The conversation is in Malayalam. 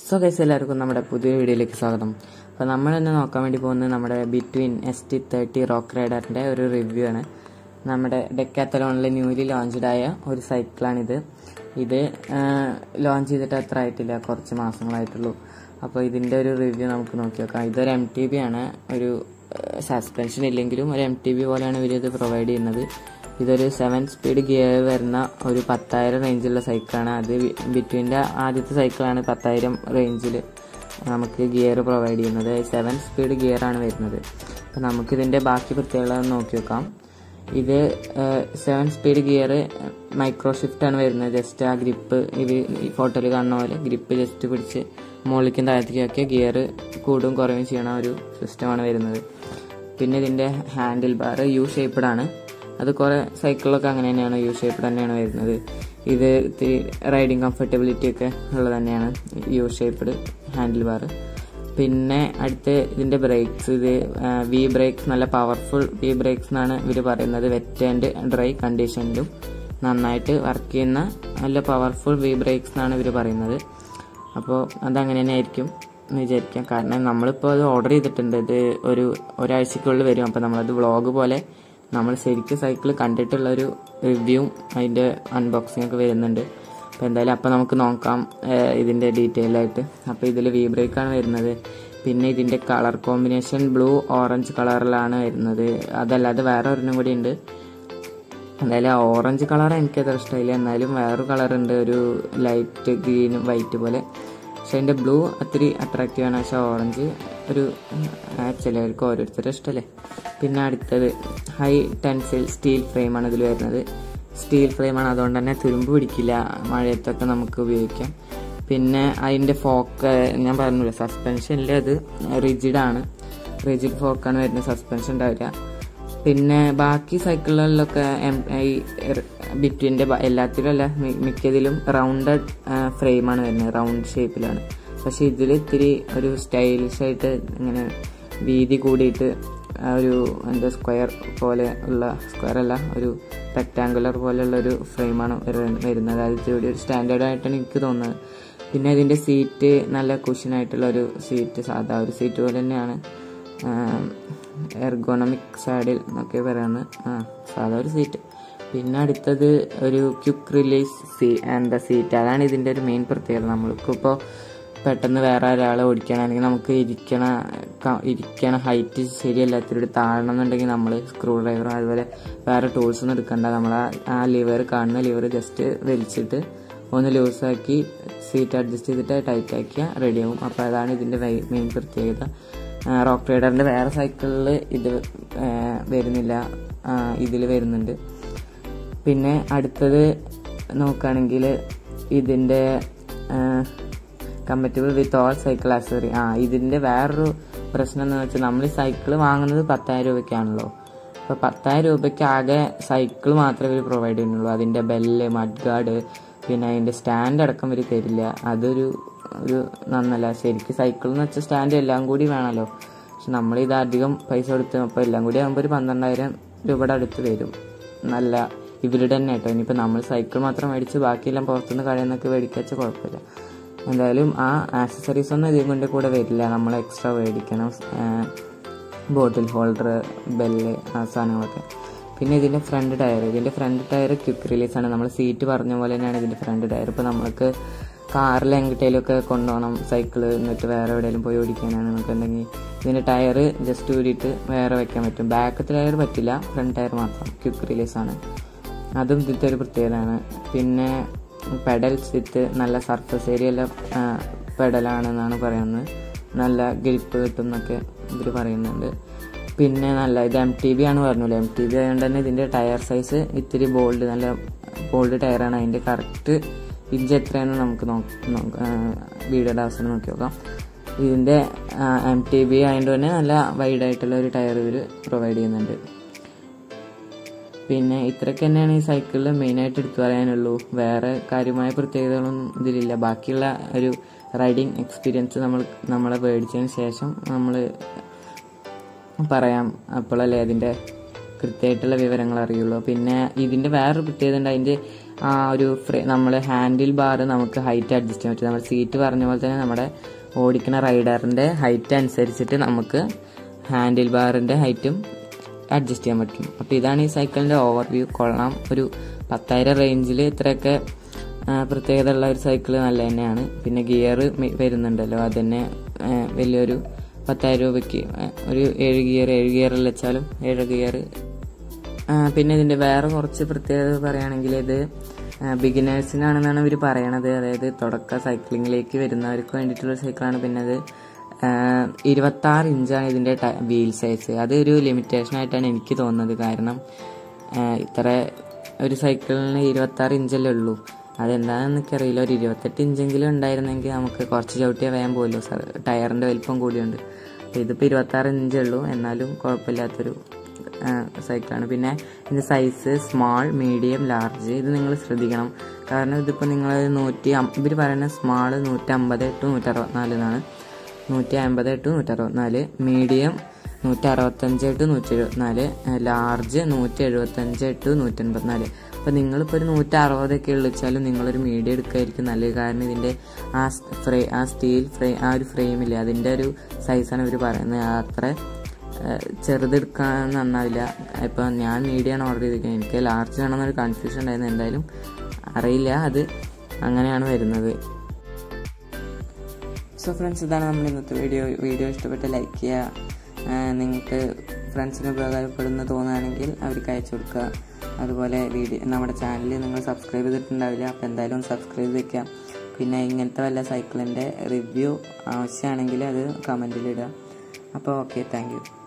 സോ ഗൈസ് എല്ലാവർക്കും നമ്മുടെ പുതിയ വീഡിയോയിലേക്ക് സ്വാഗതം. അപ്പോൾ നമ്മൾ ഇന്ന് നോക്കാൻ വേണ്ടി പോകുന്നത് നമ്മുടെ Btwin S T thirty rock റൈഡറിന്റെ ഒരു റിവ്യൂ ആണ്. നമ്മുടെ ഡെക്കാത്തലോണിൽ ന്യൂലി ലോഞ്ച്ഡ് ആയ ഒരു സൈക്കിളാണിത് ഇത് ലോഞ്ച് ചെയ്തിട്ട് അത്ര ആയിട്ടില്ല. കുറച്ച് മാസങ്ങളായിട്ടുള്ളൂ. അപ്പോൾ ഇതിന്റെ ഒരു റിവ്യൂ നമുക്ക് നോക്കി നോക്കാം. ഇതൊരു എം ടി ബി ആണ്. ഒരു സസ്പെൻഷൻ ഇല്ലെങ്കിലും ഒരു എം ടി ബി പോലെയാണ് ഇവർ ഇത് പ്രൊവൈഡ് ചെയ്യുന്നത്. ഇതൊരു സെവൻ സ്പീഡ് ഗിയർ വരുന്ന ഒരു പത്തായിരം റേഞ്ചുള്ള സൈക്കിളാണ് അത് ബിറ്റ്വീന്റെ ആദ്യത്തെ സൈക്കിളാണ് പത്തായിരം റേഞ്ചിൽ നമുക്ക് ഗിയർ പ്രൊവൈഡ് ചെയ്യുന്നത്. സെവൻ സ്പീഡ് ഗിയർ ആണ് വരുന്നത്. അപ്പോൾ നമുക്കിതിന്റെ ബാക്കി പ്രത്യേകത നോക്കി നോക്കാം. ഇത് സെവൻ സ്പീഡ് ഗിയർ മൈക്രോ ആണ് വരുന്നത്. ജസ്റ്റ് ആ ഗ്രിപ്പ് ഈ ഫോട്ടോയിൽ കാണുന്ന പോലെ ഗ്രിപ്പ് ജസ്റ്റ് പിടിച്ച് മുകളിലേക്കും താഴത്തേക്കൊക്കെ ഗിയർ കൂടും കുറയും ചെയ്യണ ഒരു സിസ്റ്റമാണ് വരുന്നത്. പിന്നെ ഇതിന്റെ ഹാൻഡിൽ ബാർ യു ഷേപ്പ്ഡ് ആണ്. അത് കുറേ സൈക്കിളിലൊക്കെ അങ്ങനെ തന്നെയാണ് യൂസ് ഷേപ്പ് തന്നെയാണ് വരുന്നത്. ഇത് ഇത്തിരി റൈഡിങ് കംഫർട്ടബിലിറ്റി ഒക്കെ ഉള്ളത് തന്നെയാണ് യു ഷേപ്പ്ഡ് ഹാൻഡിൽ ബാർ പിന്നെ അടുത്ത് ഇതിന്റെ ബ്രേക്സ് ഇത് വി ബ്രേക്സ് നല്ല പവർഫുൾ വി ബ്രേക്സ് എന്നാണ് ഇവർ പറയുന്നത്. വെറ്റ് ആൻഡ് ഡ്രൈ കണ്ടീഷനിലും നന്നായിട്ട് വർക്ക് ചെയ്യുന്ന നല്ല പവർഫുൾ വി ബ്രേക്സ് എന്നാണ് ഇവർ പറയുന്നത്. അപ്പോൾ അതങ്ങനെ തന്നെ ആയിരിക്കും എന്ന് വിചാരിക്കാം. കാരണം നമ്മളിപ്പോൾ അത് ഓർഡർ ചെയ്തിട്ടുണ്ട്. ഇത് ഒരു ഒരാഴ്ചക്കുള്ളിൽ വരും. അപ്പോൾ നമ്മളത് വ്ളോഗ് പോലെ നമ്മൾ ശരിക്കും സൈക്കിൾ കണ്ടിട്ടുള്ള ഒരു റിവ്യൂ അതിന്റെ അൺബോക്സിംഗ് ഒക്കെ വരുന്നുണ്ട്. അപ്പോൾ എന്തായാലും അപ്പോൾ നമുക്ക് നോക്കാം ഇതിന്റെ ഡീറ്റെയിൽ ആയിട്ട്. അപ്പോൾ ഇതിൽ വി ബ്രേക്കാണ് വരുന്നത്. പിന്നെ ഇതിന്റെ കളർ കോമ്പിനേഷൻ ബ്ലൂ ഓറഞ്ച് കളറിലാണ് വരുന്നത്. അതല്ലാതെ വേറെ ഒരെണ്ണം കൂടി ഉണ്ട്. എന്തായാലും ഓറഞ്ച് കളർ എനിക്ക് അത്ര ഇഷ്ടമായില്ല എന്നാലും വേറൊരു കളറുണ്ട് ഒരു ലൈറ്റ് ഗ്രീനും വൈറ്റ് പോലെ. പക്ഷെ അതിന്റെ ബ്ലൂ അത്തിരി അട്രാക്റ്റീവ് ആണ്. പക്ഷെ ഓറഞ്ച് ഒരു ചിലവർക്ക് ഓരോരുത്തരുടെ ഇഷ്ടമല്ലേ പിന്നെ അടുത്തത് ഹൈ ടെൻസിൽ സ്റ്റീൽ ഫ്രെയിമാണ് ഇതിൽ വരുന്നത്. സ്റ്റീൽ ഫ്രെയിമാണ് അതുകൊണ്ട് തന്നെ തുരുമ്പ് പിടിക്കില്ല. മഴയത്തൊക്കെ നമുക്ക് ഉപയോഗിക്കാം. പിന്നെ അതിന്റെ ഫോക്ക് ഞാൻ പറഞ്ഞില്ല സസ്പെൻഷനിൽ അത് റിജിഡാണ് റിജിഡ് ഫോക്കാണ് വരുന്നത്. സസ്പെൻഷൻ ഉണ്ടാവില്ല. പിന്നെ ബാക്കി സൈക്കിളുകളിലൊക്കെ ഈ ബിറ്റ്വീന്റെ എല്ലാത്തിലും അല്ല മിക്കതിലും റൗണ്ടഡ് ഫ്രെയിമാണ് വരുന്നത്. റൗണ്ട് ഷേപ്പിലാണ് പക്ഷേ ഇതിൽ ഇത്തിരി ഒരു സ്റ്റൈലിഷ് ആയിട്ട് ഇങ്ങനെ വീതി കൂടിയിട്ട് ഒരു എന്താ സ്ക്വയർ പോലെ ഉള്ള സ്ക്വയർ അല്ല ഒരു റെക്റ്റാങ്കുലർ പോലെയുള്ള ഒരു ഫ്രെയിമാണ് വരുന്നത്. അത് ഇത്തിരി ഒരു സ്റ്റാൻഡേർഡ് ആയിട്ടാണ് എനിക്ക് തോന്നുന്നത്. പിന്നെ ഇതിന്റെ സീറ്റ് നല്ല കുഷനായിട്ടുള്ള ഒരു സീറ്റ് സാധാ ഒരു സീറ്റ് പോലെ തന്നെയാണ്. എർഗോണമിക് സാഡിൽ എന്നൊക്കെ പറയുന്നത് ആ സാധാ ഒരു സീറ്റ് പിന്നെ അടുത്തത് ഒരു ക്യുക്ക് റിലീസ് സീ എന്താ സീറ്റ് അതാണ് ഇതിന്റെ ഒരു മെയിൻ പ്രത്യേകത. നമ്മൾക്കിപ്പോൾ പെട്ടെന്ന് വേറെ ഒരാളെ ഓടിക്കണമെങ്കിൽ നമുക്ക് ഇരിക്കണ ഇരിക്കണ ഹൈറ്റ് ശരിയല്ലാത്തൊരു താഴണം എന്നുണ്ടെങ്കിൽ നമ്മൾ സ്ക്രൂ ഡ്രൈവറും അതുപോലെ വേറെ ടൂൾസ് ഒന്നും എടുക്കണ്ട. നമ്മൾ ആ ലിവർ കാണുന്ന ലിവർ ജസ്റ്റ് വലിച്ചിട്ട് ഒന്ന് ലൂസാക്കി സീറ്റ് അഡ്ജസ്റ്റ് ചെയ്തിട്ട് ടൈറ്റ് ആക്കിയാൽ റെഡിയാവും അപ്പോൾ അതാണ് ഇതിന്റെ മെയിൻ പ്രത്യേകത. റോക്ക് റൈഡറിന്റെ വേറെ സൈക്കിളിൽ ഇത് വരുന്നില്ല. ഇതിൽ വരുന്നുണ്ട്. പിന്നെ അടുത്തത് നോക്കുകയാണെങ്കിൽ ഇതിന്റെ compatible with all cycle accessory ആ ഇതിന്റെ വേറൊരു പ്രശ്നം എന്ന് വെച്ചാൽ നമ്മൾ സൈക്കിൾ വാങ്ങുന്നത് പത്തായിരം രൂപയ്ക്കാണല്ലോ. അപ്പോൾ പത്തായിരം രൂപയ്ക്ക് ആകെ സൈക്കിൾ മാത്രമേ പ്രൊവൈഡ് ചെയ്യുന്നുള്ളൂ. അതിന്റെ ബെല്ല് മഡ് ഗാർഡ് പിന്നെ അതിന്റെ സ്റ്റാൻഡ് അടക്കം ഇവർ തരില്ല. അതൊരു ഒരു നന്നല്ല. ശരിക്കും സൈക്കിൾ എന്ന് വെച്ചാൽ സ്റ്റാൻഡ് എല്ലാം കൂടി വേണമല്ലോ പക്ഷെ നമ്മൾ ഇത് അധികം പൈസ കൊടുത്ത് അപ്പോൾ എല്ലാം കൂടി ആകുമ്പോൾ ഒരു പന്ത്രണ്ടായിരം രൂപയുടെ അടുത്ത് വരും. നല്ല ഇവരുടെ തന്നെ കേട്ടോ ഇനിയിപ്പോൾ നമ്മൾ സൈക്കിൾ മാത്രം മേടിച്ച് ബാക്കിയെല്ലാം പുറത്തുനിന്ന് കടയിൽ നിന്നൊക്കെ കുഴപ്പമില്ല. എന്തായാലും ആ ആക്സസറീസ് ഒന്നും ഇതിൽ കൊണ്ട് കൂടെ വരില്ല. നമ്മൾ എക്സ്ട്രാ മേടിക്കണം. ബോട്ടിൽ ഹോൾഡർ ബെല്ല് ആ സാധനങ്ങളൊക്കെ. പിന്നെ ഇതിന്റെ ഫ്രണ്ട് ടയർ ഇതിന്റെ ഫ്രണ്ട് ടയർ ക്വിക്ക് റിലീസാണ് നമ്മൾ സീറ്റ് പറഞ്ഞ പോലെ തന്നെയാണ് ഇതിന്റെ ഫ്രണ്ട് ടയർ ഇപ്പോൾ നമുക്ക് കാറിൽ എങ്ങോട്ടേലൊക്കെ കൊണ്ടുപോകണം സൈക്കിൾ എന്നിട്ട് വേറെ എവിടെയെങ്കിലും പോയി ഓടിക്കാനാണ് നമുക്ക് നമുക്കുണ്ടെങ്കിൽ ഇതിന്റെ ടയർ ജസ്റ്റ് ഊരിയിട്ട് വേറെ വെക്കാൻ പറ്റും. ബാക്കത്തെ ടയർ പറ്റില്ല ഫ്രണ്ട് ടയർ മാത്രം ക്വിക്ക് റിലീസാണ് അതും ഇതിന്റെ ഒരു പ്രത്യേകതയാണ്. പിന്നെ പെഡൽസ് വിത്ത് നല്ല സർഫസ് ഏരിയയിലെ പെഡലാണെന്നാണ് പറയുന്നത്. നല്ല ഗ്രിപ്പ് കിട്ടും എന്നൊക്കെ ഇവർ പറയുന്നുണ്ട്. പിന്നെ നല്ല ഇത് എം ടി ബി ആണ് പറഞ്ഞല്ലോ എം ടി ബി ആയതുകൊണ്ട് തന്നെ ഇതിന്റെ ടയർ സൈസ് ഇത്തിരി ബോൾഡ് നല്ല ബോൾഡ് ടയറാണ് അതിന്റെ കറക്റ്റ് ഇഞ്ച് എത്രയാണ് നമുക്ക് വീഡിയോയുടെ അവസരം നോക്കി നോക്കാം. ഇതിന്റെ എം ടി ബി ആയതുകൊണ്ട് തന്നെ നല്ല വൈഡായിട്ടുള്ള ഒരു ടയർ ഇവർ പ്രൊവൈഡ് ചെയ്യുന്നുണ്ട്. പിന്നെ ഇത്രയൊക്കെ തന്നെയാണ് ഈ സൈക്കിളിൽ മെയിനായിട്ട് എടുത്തു പറയാനുള്ളൂ. വേറെ കാര്യമായ പ്രത്യേകതകളൊന്നും ഇതിലില്ല. ബാക്കിയുള്ള ഒരു റൈഡിങ് എക്സ്പീരിയൻസ് നമ്മൾ നമ്മളെ മേടിച്ചതിന് ശേഷം നമ്മൾ പറയാം. അപ്പോഴല്ലേ അതിന്റെ കൃത്യമായിട്ടുള്ള വിവരങ്ങൾ അറിയുള്ളൂ. പിന്നെ ഇതിന്റെ വേറൊരു പ്രത്യേകത ഉണ്ട്. അതിന്റെ ആ ഒരു ഫ്രേ നമ്മൾ ഹാൻഡിൽ ബാർ നമുക്ക് ഹൈറ്റ് അഡ്ജസ്റ്റ് ചെയ്യാൻ പറ്റും. നമ്മുടെ സീറ്റ് പറഞ്ഞ പോലെ തന്നെ നമ്മുടെ ഓടിക്കുന്ന റൈഡറിന്റെ ഹൈറ്റ് അനുസരിച്ചിട്ട് നമുക്ക് ഹാൻഡിൽ ബാറിന്റെ ഹൈറ്റും അഡ്ജസ്റ്റ് ചെയ്യാൻ പറ്റും. അപ്പോൾ ഇതാണ് ഈ സൈക്കിളിന്റെ ഓവർ വ്യൂ കൊള്ളാം. ഒരു പത്തായിരം റേഞ്ചിൽ ഇത്രയൊക്കെ പ്രത്യേകത ഉള്ള ഒരു സൈക്കിൾ നല്ല തന്നെയാണ്. പിന്നെ ഗിയർ വരുന്നുണ്ടല്ലോ. അത് തന്നെ വലിയൊരു പത്തായിരം രൂപയ്ക്ക് ഒരു ഏഴ് ഗിയർ ഏഴ് ഗിയറിൽ വെച്ചാലും ഏഴ് ഗിയർ. പിന്നെ ഇതിന്റെ വേറെ കുറച്ച് പ്രത്യേകത പറയുകയാണെങ്കിൽ ഇത് ബിഗിനേഴ്സിനാണെന്നാണ് ഇവർ പറയണത്. അതായത് തുടക്ക സൈക്ലിങ്ങിലേക്ക് വരുന്നവർക്ക് വേണ്ടിയിട്ടുള്ള സൈക്കിളാണ് പിന്നെ അത് ഇരുപത്താറ് ഇഞ്ചാണ് ഇതിന്റെ വീൽ സൈസ് അതൊരു ലിമിറ്റേഷൻ ആയിട്ടാണ് എനിക്ക് തോന്നുന്നത്. കാരണം ഇത്ര ഒരു സൈക്കിളിന് ഇരുപത്താറ് ഇഞ്ചല്ലേ ഉള്ളൂ. അതെന്താണെന്ന് എനിക്കറിയില്ല. ഒരു ഇരുപത്തെട്ട് ഇഞ്ചെങ്കിലും ഉണ്ടായിരുന്നെങ്കിൽ നമുക്ക് കുറച്ച് ചവിട്ടിയാൽ വേഗം പോലോ ടയറിന്റെ വലിപ്പം കൂടിയുണ്ട്. അപ്പോൾ ഇതിപ്പോൾ ഇരുപത്താറ് ഇഞ്ച് ഉള്ളൂ. എന്നാലും കുഴപ്പമില്ലാത്തൊരു സൈക്കിളാണ് പിന്നെ ഇതിന്റെ സൈസ് സ്മാൾ മീഡിയം ലാർജ് ഇത് നിങ്ങൾ ശ്രദ്ധിക്കണം. കാരണം ഇതിപ്പോൾ നിങ്ങൾ നൂറ്റി ഇവർ പറയുന്ന സ്മാൾ നൂറ്റമ്പത് ടു നൂറ്ററുപത്തിനാല് എന്നാണ്. നൂറ്റി അമ്പത് ടു നൂറ്ററുപത്തിനാല് മീഡിയം നൂറ്റി അറുപത്തഞ്ച് ടു നൂറ്റി എഴുപത്തിനാല് ലാർജ് നൂറ്റി എഴുപത്തഞ്ച് ടു നൂറ്റി എൺപത്തിനാല് അപ്പോൾ നിങ്ങളിപ്പോൾ ഒരു നൂറ്റി അറുപതൊക്കെ ഉള്ളിച്ചാലും നിങ്ങളൊരു മീഡിയം എടുക്കുകയായിരിക്കും നല്ലത്. കാരണം ഇതിന്റെ ആ ഫ്രേ ആ സ്റ്റീൽ ഫ്രേ ആ ഒരു ഫ്രെയിമില്ലേ അതിന്റെ ഒരു സൈസാണ് ഇവർ പറയുന്നത്. അത്ര ചെറുതെടുക്കാൻ നന്നാവില്ല. ഇപ്പോൾ ഞാൻ മീഡിയമാണ് ഓർഡർ ചെയ്തിരിക്കുന്നത്. എനിക്ക് ലാർജ് വേണമെന്നൊരു കൺഫ്യൂഷൻ ഉണ്ടായിരുന്നു. എന്തായാലും അറിയില്ല അത് അങ്ങനെയാണ് വരുന്നത്. സോ ഫ്രണ്ട്സ് ഇതാണ് നമ്മൾ ഇന്നത്തെ വീഡിയോ വീഡിയോ ഇഷ്ടപ്പെട്ട് ലൈക്ക് ചെയ്യുക. നിങ്ങൾക്ക് ഫ്രണ്ട്സിന് ഉപകാരപ്പെടുന്ന തോന്നുകയാണെങ്കിൽ അവർക്ക് അയച്ചു കൊടുക്കുക. അതുപോലെ വീഡിയോ നമ്മുടെ ചാനൽ നിങ്ങൾ സബ്സ്ക്രൈബ് ചെയ്തിട്ടുണ്ടാവില്ല അപ്പോൾ എന്തായാലും സബ്സ്ക്രൈബ് ചെയ്ത് പിന്നെ ഇങ്ങനത്തെ വല്ല സൈക്കിളിന്റെ റിവ്യൂ ആവശ്യമാണെങ്കിൽ അത് കമന്റിലിടുക അപ്പോൾ ഓക്കെ താങ്ക്